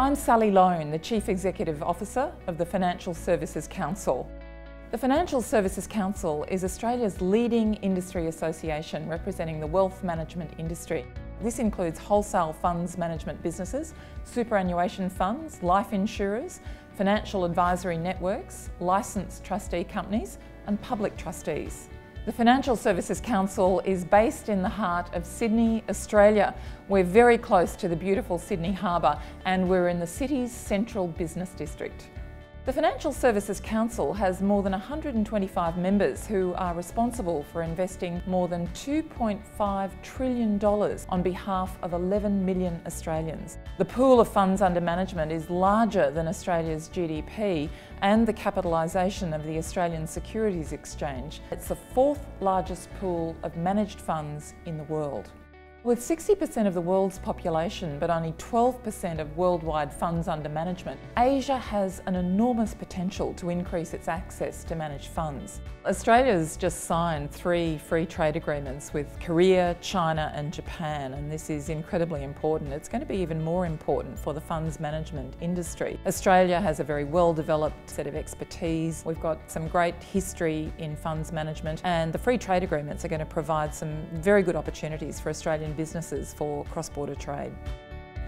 I'm Sally Loane, the Chief Executive Officer of the Financial Services Council. The Financial Services Council is Australia's leading industry association representing the wealth management industry. This includes wholesale funds management businesses, superannuation funds, life insurers, financial advisory networks, licensed trustee companies and public trustees. The Financial Services Council is based in the heart of Sydney, Australia. We're very close to the beautiful Sydney Harbour and we're in the city's central business district. The Financial Services Council has more than 125 members who are responsible for investing more than $2.5 trillion on behalf of 11 million Australians. The pool of funds under management is larger than Australia's GDP and the capitalisation of the Australian Securities Exchange. It's the fourth largest pool of managed funds in the world. With 60% of the world's population but only 12% of worldwide funds under management, Asia has an enormous potential to increase its access to managed funds. Australia's just signed three free trade agreements with Korea, China and Japan and this is incredibly important. It's going to be even more important for the funds management industry. Australia has a very well developed set of expertise. We've got some great history in funds management and the free trade agreements are going to provide some very good opportunities for Australian businesses for cross-border trade.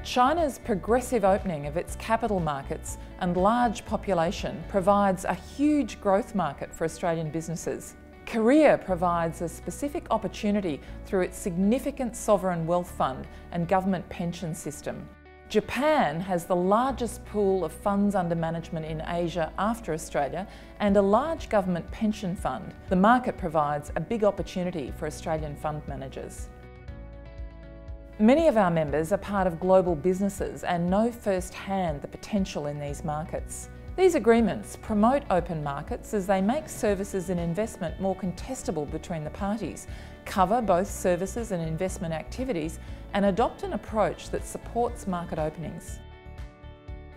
China's progressive opening of its capital markets and large population provides a huge growth market for Australian businesses. Korea provides a specific opportunity through its significant sovereign wealth fund and government pension system. Japan has the largest pool of funds under management in Asia after Australia and a large government pension fund. The market provides a big opportunity for Australian fund managers. Many of our members are part of global businesses and know firsthand the potential in these markets. These agreements promote open markets as they make services and investment more contestable between the parties, cover both services and investment activities and adopt an approach that supports market openings.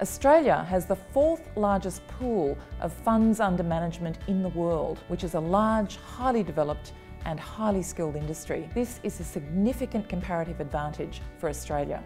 Australia has the fourth largest pool of funds under management in the world, which is a large, highly developed and highly skilled industry. This is a significant comparative advantage for Australia.